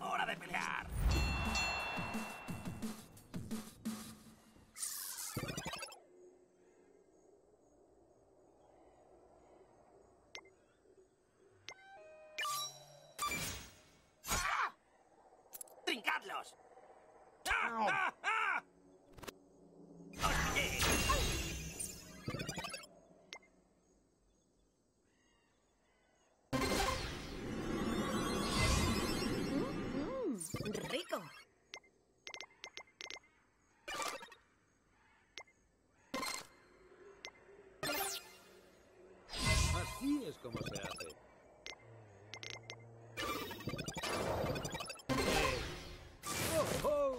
¡Hora de pelear! ¡Ah! ¡Trincadlos! ¡Ah! ¡Ah! Como se hace. ¡Oh, oh!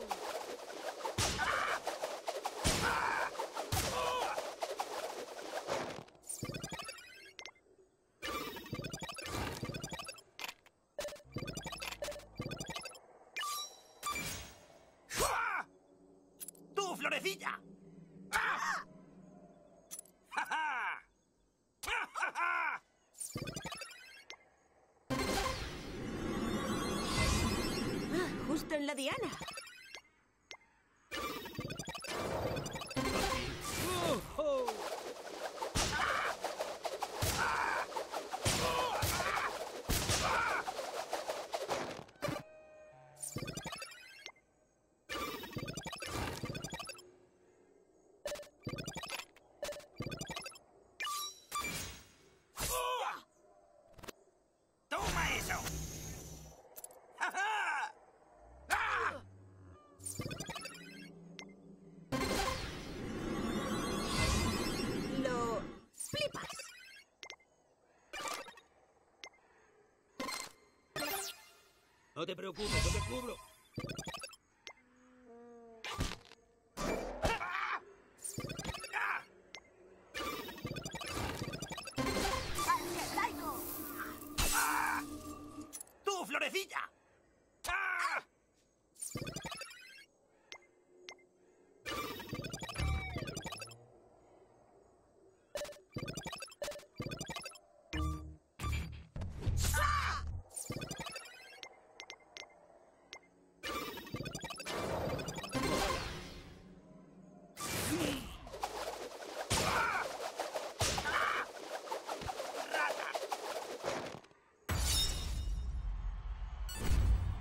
¡Fua! ¡Tú, florecilla! Diana. No te preocupes, yo te cubro.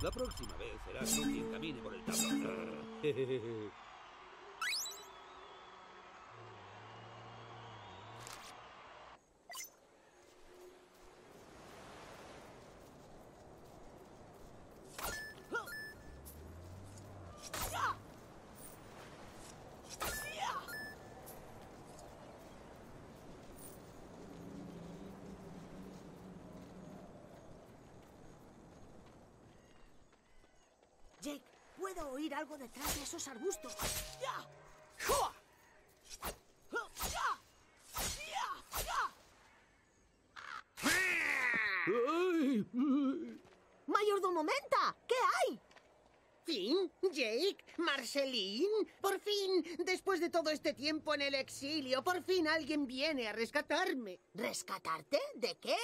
La próxima vez serás tú quien camine por el tablón. Jake, puedo oír algo detrás de esos arbustos. ¡Ya! ¡Jua! ¡Ya! ¡Ya! ¡Ya! ¡Ay! ¡Mayordomo Menta! ¿Qué hay? ¿Fin? ¿Jake? ¿Marceline? Por fin, después de todo este tiempo en el exilio, por fin alguien viene a rescatarme. ¿Rescatarte? ¿De qué?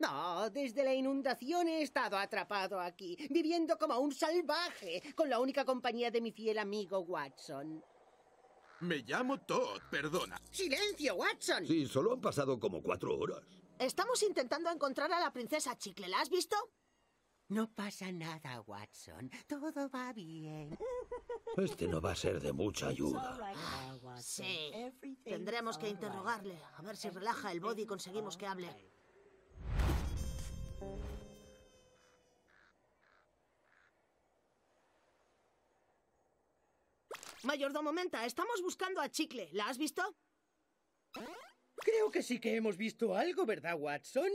No, desde la inundación he estado atrapado aquí, viviendo como un salvaje, con la única compañía de mi fiel amigo Watson. Me llamo Todd, perdona. ¡Silencio, Watson! Sí, solo han pasado como cuatro horas. Estamos intentando encontrar a la princesa Chicle. ¿La has visto? No pasa nada, Watson. Todo va bien. Este no va a ser de mucha ayuda. Sí. Tendremos que interrogarle. A ver si relaja el body y conseguimos que hable. Mayordomo Menta, estamos buscando a Chicle. ¿La has visto? Creo que sí que hemos visto algo, ¿verdad, Watson?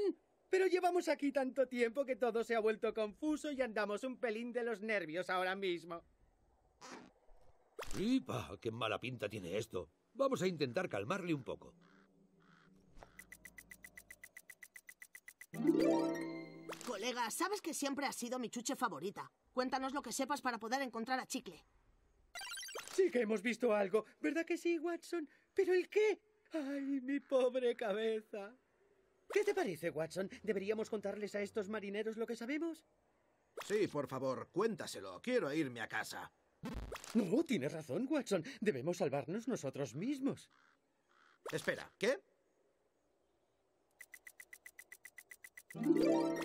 Pero llevamos aquí tanto tiempo que todo se ha vuelto confuso y andamos un pelín de los nervios ahora mismo. ¡Ripa! ¡Qué mala pinta tiene esto! Vamos a intentar calmarle un poco. Colega, sabes que siempre has sido mi chuche favorita. Cuéntanos lo que sepas para poder encontrar a Chicle. Sí que hemos visto algo, ¿verdad que sí, Watson? ¿Pero el qué? ¡Ay, mi pobre cabeza! ¿Qué te parece, Watson? ¿Deberíamos contarles a estos marineros lo que sabemos? Sí, por favor, cuéntaselo. Quiero irme a casa. No, tienes razón, Watson. Debemos salvarnos nosotros mismos. Espera, ¿qué?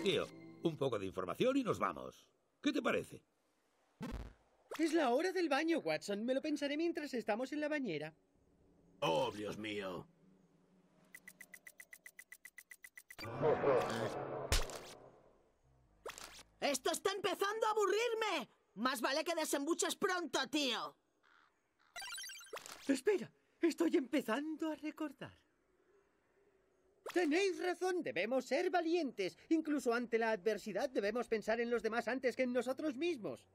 Tío, un poco de información y nos vamos. ¿Qué te parece? Es la hora del baño, Watson. Me lo pensaré mientras estamos en la bañera. Oh, Dios mío. ¡Esto está empezando a aburrirme! Más vale que desembuches pronto, tío. Espera, estoy empezando a recordar. Tenéis razón, debemos ser valientes. Incluso ante la adversidad debemos pensar en los demás antes que en nosotros mismos.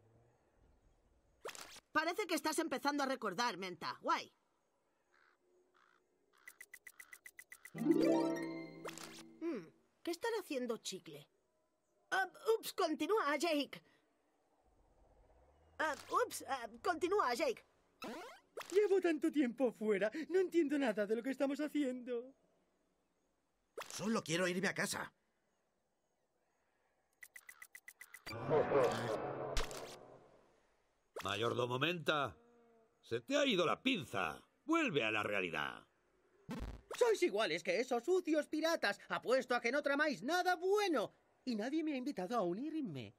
Parece que estás empezando a recordar, Menta. Guay. Hmm, ¿Qué estará haciendo Chicle? Ah, ups, continúa, Jake. Ah, ups, ah, continúa, Jake. Llevo tanto tiempo fuera, no entiendo nada de lo que estamos haciendo. Solo quiero irme a casa. Mayordomo Menta, se te ha ido la pinza. Vuelve a la realidad. Sois iguales que esos sucios piratas. Apuesto a que no tramáis nada bueno. Y nadie me ha invitado a unirme.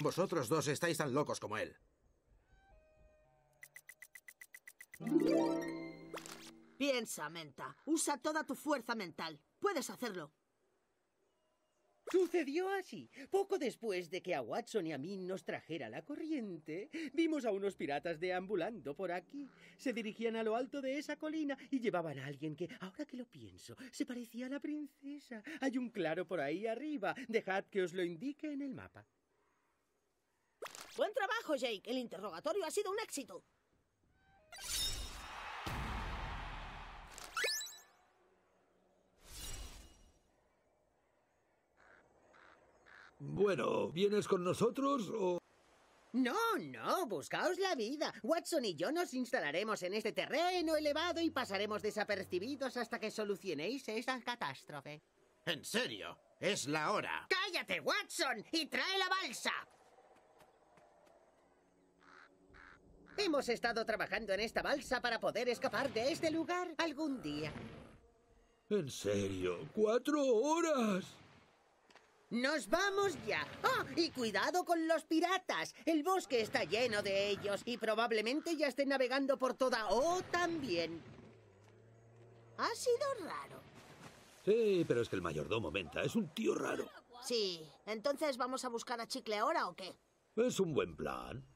Vosotros dos estáis tan locos como él. Piensa, Menta. Usa toda tu fuerza mental. Puedes hacerlo. Sucedió así. Poco después de que a Watson y a mí nos trajera la corriente, vimos a unos piratas deambulando por aquí. Se dirigían a lo alto de esa colina y llevaban a alguien que, ahora que lo pienso, se parecía a la princesa. Hay un claro por ahí arriba. Dejad que os lo indique en el mapa. Buen trabajo, Jake. El interrogatorio ha sido un éxito. Bueno, ¿vienes con nosotros o...? No, no, buscaos la vida. Watson y yo nos instalaremos en este terreno elevado y pasaremos desapercibidos hasta que solucionéis esa catástrofe. En serio, es la hora. ¡Cállate, Watson! ¡Y trae la balsa! Hemos estado trabajando en esta balsa para poder escapar de este lugar algún día. ¿En serio? ¿Cuatro horas? ¡Nos vamos ya! ¡Ah! y cuidado con los piratas. El bosque está lleno de ellos y probablemente ya estén navegando por toda O también. Ha sido raro. Sí, pero es que el mayordomo Menta es un tío raro. Sí. Entonces, ¿vamos a buscar a Chicle ahora o qué? Es un buen plan.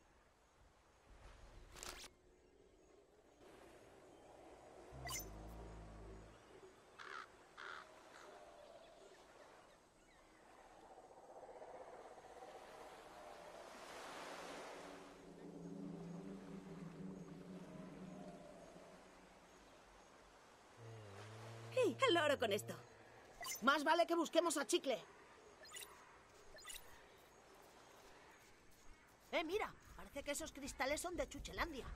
Al loro con esto. Más vale que busquemos a Chicle. Eh, mira. Parece que esos cristales son de Chuchelandia.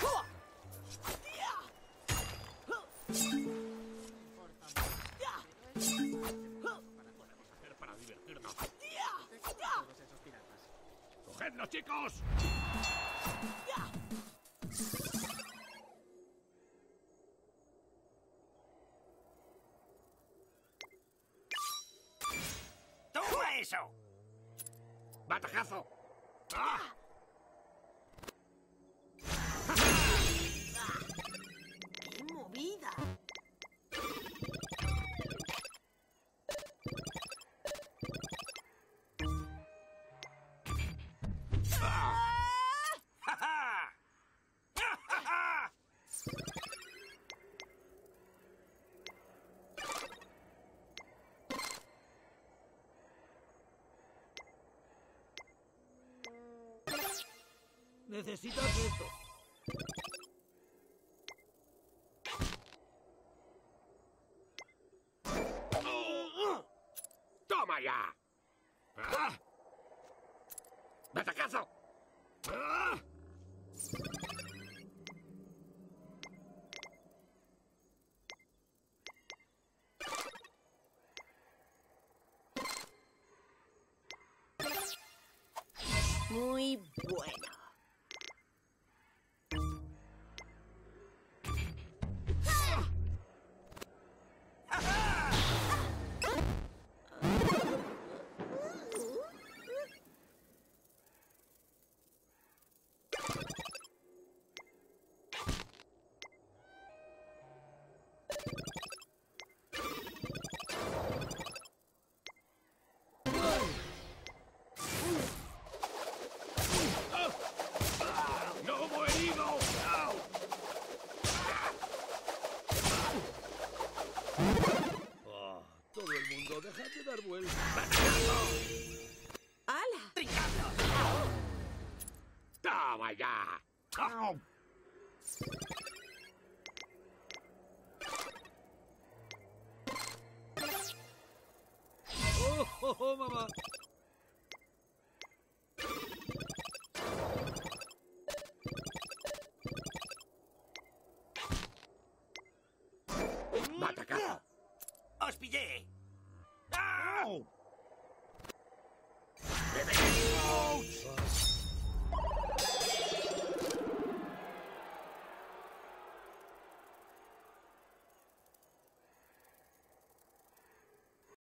¡Jua! ¡Ya! Eso! ¡Batacazo! ¡Ah! Necesitas esto. ¡Toma ya! ¡Ah! ¡Batacazo! ¡Ah! Muy bueno. ¡Toma ya! ¡Au! ¡Oh, oh, oh, mamá! ¡Batacazo! ¡Os pillé! ¡Au!